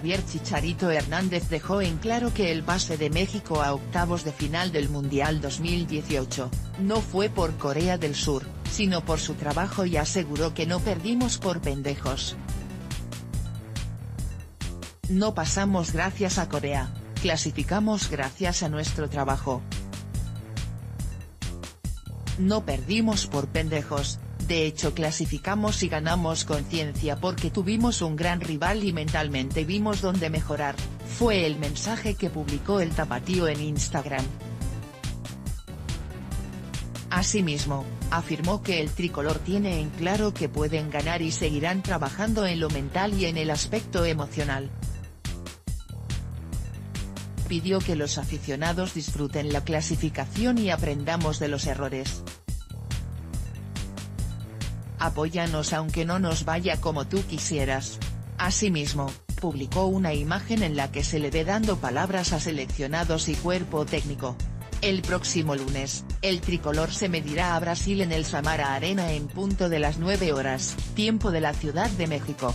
Javier Chicharito Hernández dejó en claro que el pase de México a octavos de final del Mundial 2018, no fue por Corea del Sur, sino por su trabajo y aseguró que no perdimos por pendejos. No pasamos gracias a Corea, clasificamos gracias a nuestro trabajo. No perdimos por pendejos, de hecho clasificamos y ganamos conciencia porque tuvimos un gran rival y mentalmente vimos dónde mejorar, fue el mensaje que publicó el tapatío en Instagram. Asimismo, afirmó que el tricolor tiene en claro que pueden ganar y seguirán trabajando en lo mental y en el aspecto emocional. Pidió que los aficionados disfruten la clasificación y aprendamos de los errores. Apóyanos aunque no nos vaya como tú quisieras. Asimismo, publicó una imagen en la que se le ve dando palabras a seleccionados y cuerpo técnico. El próximo lunes, el tricolor se medirá a Brasil en el Samara Arena en punto de las 9 horas, tiempo de la Ciudad de México.